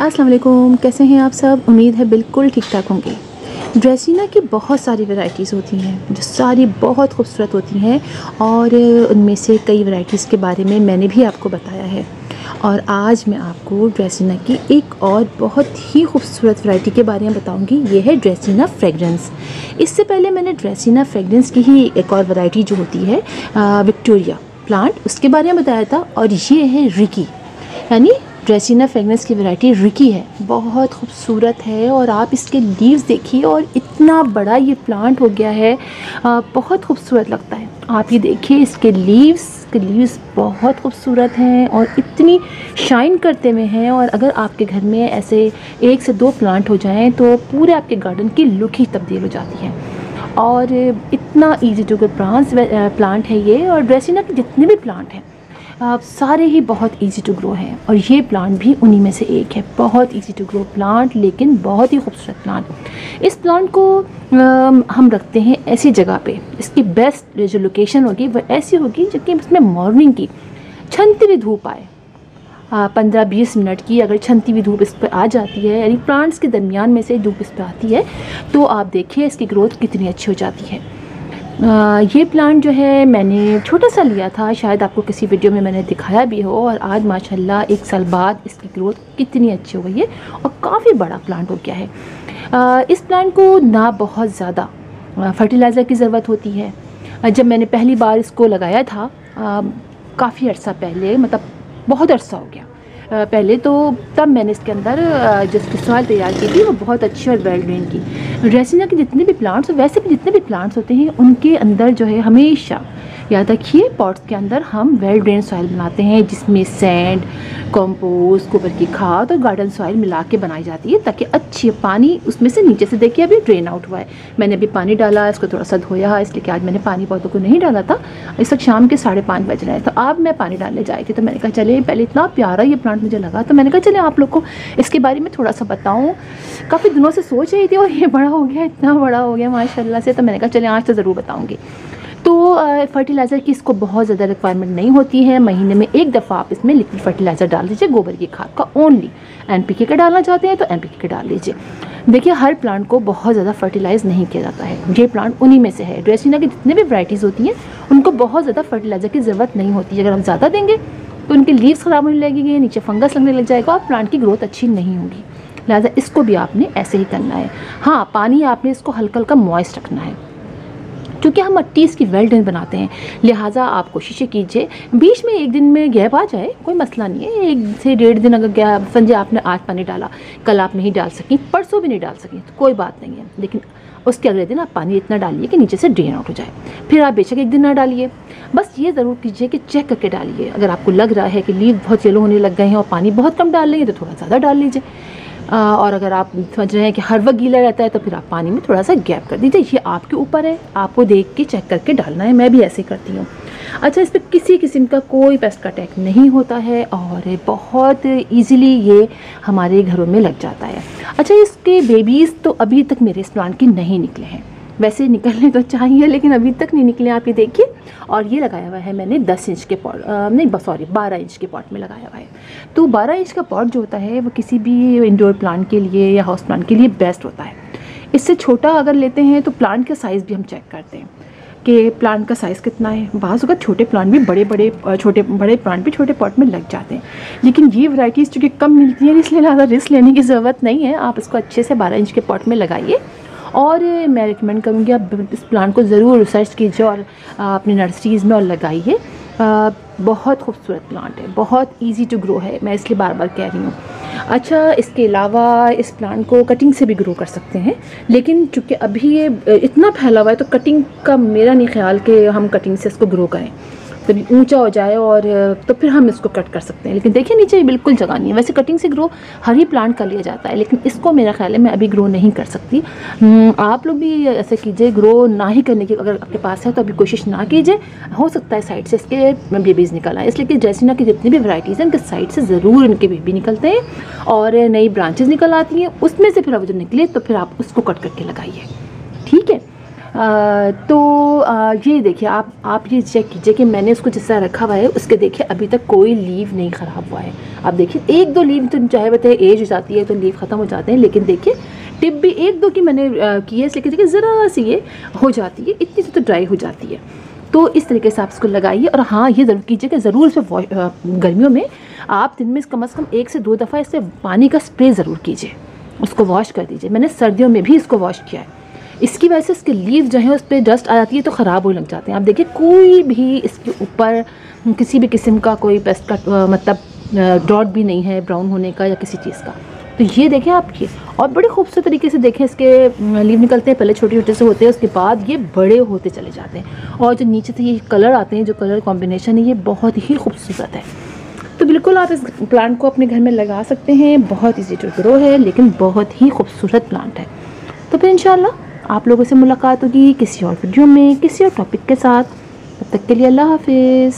अस्सलाम वालेकुम कैसे हैं आप सब? उम्मीद है बिल्कुल ठीक ठाक होंगे। ड्रेसिना की बहुत सारी वैरायटीज़ होती हैं, जो सारी बहुत खूबसूरत होती हैं और उनमें से कई वैरायटीज़ के बारे में मैंने भी आपको बताया है। और आज मैं आपको ड्रेसिना की एक और बहुत ही खूबसूरत वैरायटी के बारे में बताऊँगी। ये है ड्रेसिना फ्रेगरेंस इससे पहले मैंने ड्रेसिना फ्रेगरेंस की ही एक और वैरायटी जो होती है विक्टोरिया प्लांट उसके बारे में बताया था और ये है रिकी यानी ड्रेसिना फ्रेगनेंस की वैरायटी रिकी है। बहुत खूबसूरत है और आप इसके लीव्स देखिए और इतना बड़ा ये प्लांट हो गया है बहुत खूबसूरत लगता है। आप ये देखिए, इसके लीव्स के लीव्स बहुत खूबसूरत हैं और इतनी शाइन करते हुए हैं और अगर आपके घर में ऐसे एक से दो प्लांट हो जाएँ तो पूरे आपके गार्डन की लुक ही तब्दील हो जाती है। और इतना ईजी टू प्लांट्स प्लांट है ये और ड्रेसिना के जितने भी प्लांट हैं सारे ही बहुत इजी टू ग्रो हैं और ये प्लांट भी उन्हीं में से एक है। बहुत इजी टू ग्रो प्लांट लेकिन बहुत ही खूबसूरत प्लांट इस प्लांट को हम रखते हैं ऐसी जगह पे। इसकी बेस्ट जो लोकेशन होगी वह ऐसी होगी जो कि इसमें मॉर्निंग की हुई धूप आए। पंद्रह बीस मिनट की अगर छनती हुई धूप इस पर आ जाती है, यानी प्लांट्स के दरमियान में से धूप इस पर आती है तो आप देखिए इसकी ग्रोथ कितनी अच्छी हो जाती है। आ, ये प्लांट जो है मैंने छोटा सा लिया था। शायद आपको किसी वीडियो में मैंने दिखाया भी हो और आज माशाल्लाह एक साल बाद इसकी ग्रोथ कितनी अच्छी हो गई है और काफ़ी बड़ा प्लांट हो गया है। आ, इस प्लांट को ना बहुत ज़्यादा फर्टिलाइज़र की ज़रूरत होती है। जब मैंने पहली बार इसको लगाया था काफ़ी अर्सा पहले मतलब बहुत अर्सा हो गया। पहले तो तब मैंने इसके अंदर जिसकी सॉइल तैयार की थी वो बहुत अच्छी और वेल ड्रेन की। रेसिना के जितने भी प्लांट्स वैसे भी जितने भी प्लांट्स होते हैं, उनके अंदर जो है हमेशा याद रखिए पॉट्स के अंदर हम वेल ड्रेन सॉइल बनाते हैं, जिसमें सैंड कंपोस्ट गोबर की खाद और गार्डन सॉइल मिला के बनाई जाती है, ताकि अच्छी पानी उसमें से नीचे से देखिए, अभी ड्रेन आउट हुआ है। मैंने अभी पानी डाला, इसको थोड़ा सा धोया है, इसलिए कि आज मैंने पानी पौधों को नहीं डाला था, इस वक्त शाम के साढ़े पाँच बज रहे हैं। तो अब मैं पानी डालने जाई थी तो मैंने कहा चले पहले इतना प्यारा ये प्लांट मुझे लगा। तो मैंने कहा चले आप लोग को इसके बारे में थोड़ा सा बताऊँ। काफ़ी दिनों से सोच रही थी, और ये बड़ा हो गया, इतना बड़ा हो गया माशाला से। तो मैंने कहा चले आज तो ज़रूर बताऊँगी। फर्टिलाइज़र की इसको बहुत ज़्यादा रिक्वायरमेंट नहीं होती है। महीने में एक दफ़ा आप इसमें लिक्विड फर्टिलाइज़र डाल दीजिए, गोबर की खाद का ओनली एन पी के का डालना चाहते हैं तो एन पी के का डाल दीजिए। देखिए, हर प्लांट को बहुत ज़्यादा फर्टिलाइज़ नहीं किया जाता है। ये प्लांट उन्हीं में से है। ड्रेसिना की जितने भी वराइटीज़ होती हैं, उनको बहुत ज़्यादा फर्टिलाइज़र की ज़रूरत नहीं होती है। अगर हम ज़्यादा देंगे तो उनके लीव्स ख़राब होने लगेंगे, नीचे फंगस लगने लग जाएगा और प्लांट की ग्रोथ अच्छी नहीं होगी। लिहाजा इसको भी आपने ऐसे ही करना है। हाँ पानी आपने इसको हल्का हल्का मॉइस्ट रखना है। क्योंकि हम मट्टी इसकी वेल डन बनाते हैं, लिहाजा आप कोशिश कीजिए। बीच में एक दिन में गैप आ जाए, कोई मसला नहीं है। एक से डेढ़ दिन अगर गैप समझे आपने आज पानी डाला, कल आप नहीं डाल सकें, परसों भी नहीं डाल सकें तो कोई बात नहीं है। लेकिन उसके अगले दिन आप पानी इतना डालिए कि नीचे से ड्रेन आउट हो जाए। फिर आप बेशक एक दिन ना डालिए। बस ये ज़रूर कीजिए कि चेक करके डालिए। अगर आपको लग रहा है कि लीव बहुत येलो होने लग गए हैं और पानी बहुत कम डाल लेंगे तो थोड़ा ज़्यादा डाल लीजिए। और अगर आप समझ रहे हैं कि हर वक्त गीला रहता है तो फिर आप पानी में थोड़ा सा गैप कर दीजिए। ये आपके ऊपर है, आपको देख के चेक करके डालना है। मैं भी ऐसे करती हूँ। अच्छा इस पर किसी किस्म का कोई पेस्ट का अटैक नहीं होता है और बहुत इजीली ये हमारे घरों में लग जाता है। अच्छा इसके बेबीज़ तो अभी तक मेरे इस प्लांट के नहीं निकले हैं। वैसे निकलने तो चाहिए, लेकिन अभी तक नहीं निकले। आप ये देखिए और ये लगाया हुआ है मैंने 10 इंच के पॉट नहीं सॉरी 12 इंच के पॉट में लगाया हुआ है। तो 12 इंच का पॉट जो होता है वो किसी भी इंडोर प्लांट के लिए या हाउस प्लांट के लिए बेस्ट होता है। इससे छोटा अगर लेते हैं तो प्लांट का साइज़ भी हम चेक करते हैं कि प्लांट का साइज़ कितना है। बाज़ अगर छोटे प्लांट भी बड़े बड़े छोटे, बड़े प्लांट भी छोटे पॉट में लग जाते हैं। लेकिन ये वैरायटीज़ चूँकि कम मिलती हैं, इसलिए ज़्यादा रिस्क लेने की ज़रूरत नहीं है। आप इसको अच्छे से बारह इंच के पॉट में लगाइए। और मैं रिकमेंड करूँगी आप इस प्लांट को ज़रूर रिसर्च कीजिए और अपनी नर्सरीज़ में और लगाइए। बहुत खूबसूरत प्लांट है, बहुत इजी टू ग्रो है, मैं इसलिए बार बार कह रही हूँ। अच्छा इसके अलावा इस प्लांट को कटिंग से भी ग्रो कर सकते हैं, लेकिन चूँकि अभी ये, इतना फैला हुआ है तो कटिंग का मेरा नहीं ख्याल कि हम कटिंग से इसको ग्रो करें। कभी ऊँचा हो जाए और तो फिर हम इसको कट कर सकते हैं। लेकिन देखिए नीचे बिल्कुल जगह नहीं है। वैसे कटिंग से ग्रो हर ही प्लांट कर लिया जाता है लेकिन इसको मेरा ख्याल है मैं अभी ग्रो नहीं कर सकती। हम्म, आप लोग भी ऐसे कीजिए ग्रो ना ही करने की अगर आपके पास है तो अभी कोशिश ना कीजिए। हो सकता है साइड से इसके बेबीज़ निकल आए। इसलिए कि जैसिना की जितनी भी वराइटीज़ हैं उनके साइड से ज़रूर इनके बेबी निकलते हैं और नई ब्रांचेज निकल आती हैं। उसमें से फिर अब जो निकले तो फिर आप उसको कट करके लगाइए। ठीक है? तो आ, ये देखिए आप आप ये चेक कीजिए कि मैंने उसको जिस तरह रखा हुआ है उसके देखिए अभी तक कोई लीव नहीं ख़राब हुआ है। आप देखिए एक दो लीव तो चाहे बताए एज हो जाती है तो लीव ख़त्म हो जाते हैं लेकिन देखिए टिप भी एक दो की मैंने की है लेकिन देखिए ज़रा सी ये हो जाती है इतनी सी तो ड्राई हो जाती है। तो इस तरीके से आप इसको लगाइए और हाँ ये ज़रूर कीजिए कि ज़रूर इस गर्मियों में आप दिन में कम अज़ कम एक से दो दफ़ा इससे पानी का स्प्रे ज़रूर कीजिए। उसको वॉश कर दीजिए। मैंने सर्दियों में भी इसको वॉश किया है। इसकी वजह से इसके लीव जो हैं उस पर डस्ट आ जाती है तो ख़राब होने लग जाते हैं। आप देखिए, कोई भी इसके ऊपर, किसी भी किस्म का कोई पेस्ट का मतलब डॉट भी नहीं है ब्राउन होने का या किसी चीज़ का। तो ये देखें आप ये। और बड़े खूबसूरत तरीके से देखें इसके लीव निकलते हैं, पहले छोटे छोटे से होते हैं, उसके बाद ये बड़े होते चले जाते हैं। और जो नीचे से ये कलर आते हैं, जो कलर कॉम्बिनेशन है, ये बहुत ही खूबसूरत है। तो बिल्कुल आप इस प्लांट को अपने घर में लगा सकते हैं, बहुत ईजी टू ग्रो है, लेकिन बहुत ही खूबसूरत प्लांट है। तो फिर इंशाल्लाह आप लोगों से मुलाकात होगी किसी और वीडियो में, किसी और टॉपिक के साथ। तब तक के लिए अल्लाह हाफिज़।